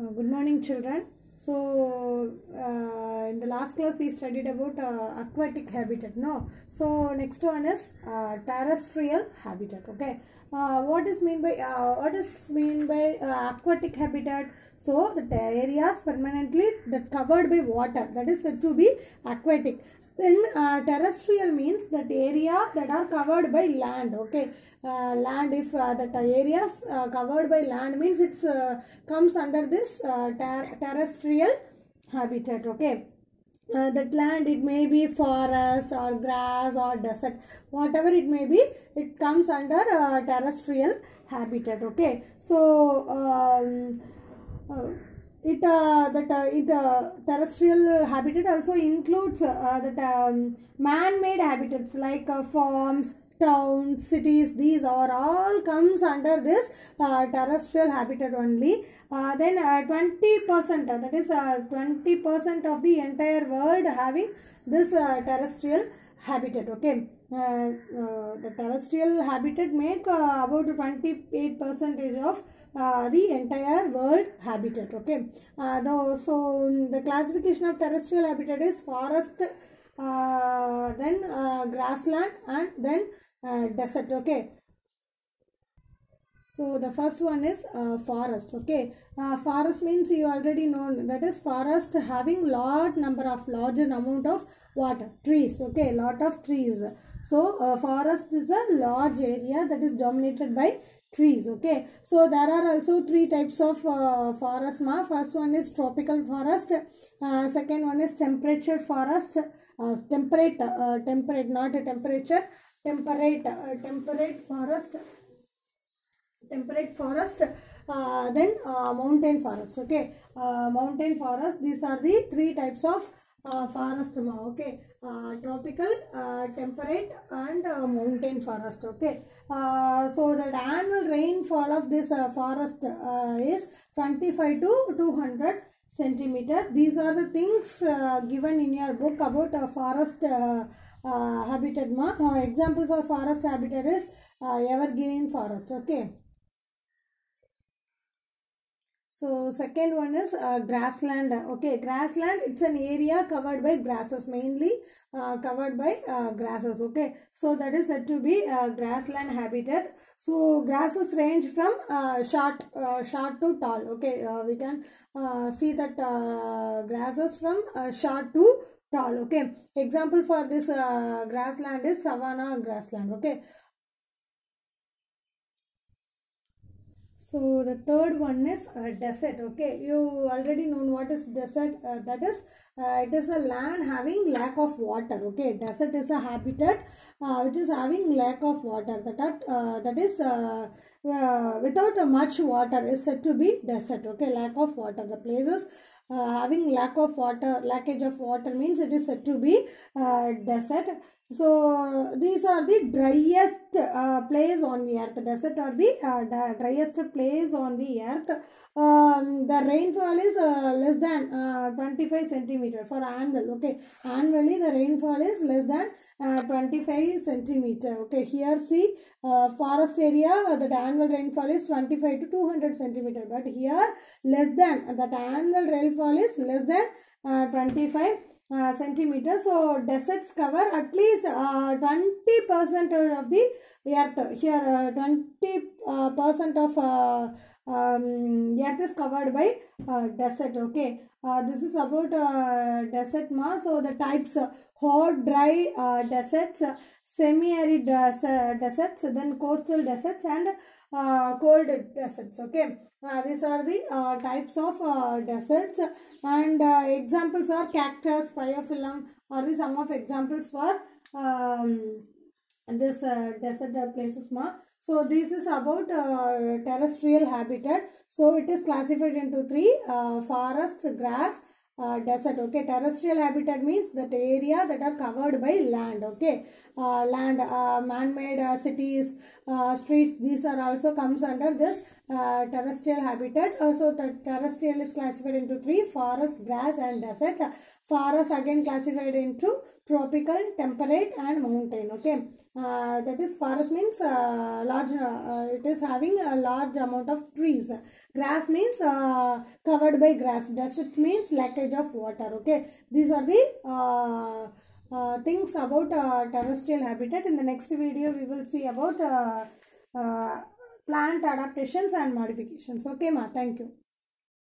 Uh, good morning, children. So, uh, in the last class we studied about uh, aquatic habitat. No, so next one is uh, terrestrial habitat. Okay, uh, what is mean by uh, what is mean by aquatic habitat? So the areas permanently that covered by water that is said to be aquatic. Then uh, terrestrial means that area that are covered by land. Okay, uh, land if uh, that areas uh, covered by land means it's uh, comes under this uh, ter- terrestrial habitat. Okay. Uh, that land it may be forest or grass or desert whatever it may be it comes under uh, terrestrial habitat okay so um, uh, it uh, that uh, it uh, terrestrial habitat also includes uh, that um, man-made habitats like uh, farms towns cities. These are all comes under this uh, terrestrial habitat only. Then uh, 20% uh, that is uh, 20% of the entire world having this terrestrial habitat okay the terrestrial habitat make uh, about 28 percentage of uh, the entire world habitat okay? Uh, the, so um, the classification of terrestrial habitat is forest uh, then uh, grassland and then uh, desert okay so the first one is uh, forest okay? Uh, forest means you already know that is forest having lot number of larger amount of water trees okay? Lot of trees. So uh, forest is a large area that is dominated by trees okay? So there are also three types of uh, forest ma. First one is tropical forest. Uh, second one is temperature forest. Uh, temperate temperate not a temperature. Temperate temperate forest temperate forest uh, then uh, mountain forest okay? Uh, mountain forest these are the three types of uh, forest okay? Uh, tropical uh, temperate and mountain forest okay? So the annual rainfall of this forest is 25 to 200 centimeter. These are the things given in your book about uh, forest habitat ma. Example for forest habitat is evergreen forest okay so second one is uh, grassland. Okay, grassland. It's an area covered by grasses, mainly uh, covered by uh, grasses. Okay, so that is said to be uh, grassland habitat. So grasses range from uh, short, uh, short to tall. Okay, we can see that grasses from short to tall. Okay, example for this grassland is savanna grassland. Okay. So the third one is uh, desert. Okay, you already know what is desert. Uh, that is, uh, it is a land having lack of water. Okay, desert is a habitat uh, which is having lack of water. That that, uh, that is without much water is said to be desert. Okay, lack of water. The places having lack of water, lackage of water means it is said to be uh, desert. So these are the driest uh, place on the earth. Desert are the uh, driest place on the earth. Um, the rainfall is uh, less than uh, 25 centimeter for annual. Okay, annually the rainfall is less than uh, 25 centimeter. Okay, here see uh, forest area uh, that annual rainfall is 25 to 200 centimeter. But here less than that annual rainfall is less than uh, 25 uh, centimeter. So deserts cover at least uh, 20 percent of the earth. Here uh, 20 uh, percent of uh, um, earth is covered by uh, desert. Okay, uh, this is about uh, desert ma. So the types uh, hot, dry uh, deserts, uh, semi-arid uh, deserts, then coastal deserts and uh, cold deserts. Okay, uh, these are the uh, types of uh, deserts and uh, examples are cactus, Bryophyllum are the some of examples for um, this uh, desert uh, places ma. So this is about uh, terrestrial habitat. So it is classified into three uh, forest, grass, uh, desert. Okay, terrestrial habitat means that area that are covered by land. Okay, uh, land, uh, man-made uh, cities, uh, streets. These are also comes under this uh, terrestrial habitat. Uh, so the terrestrial is classified into three: forest, grass, and desert. Forest again classified into tropical, temperate, and mountain. Okay, uh, that is forest means uh, large. Uh, it is having a large amount of trees. grass means uh, covered by grass desert means lackage of water okay these are the uh, uh, things about uh, terrestrial habitat in the next video we will see about uh, uh, plant adaptations and modifications. Okay ma thank you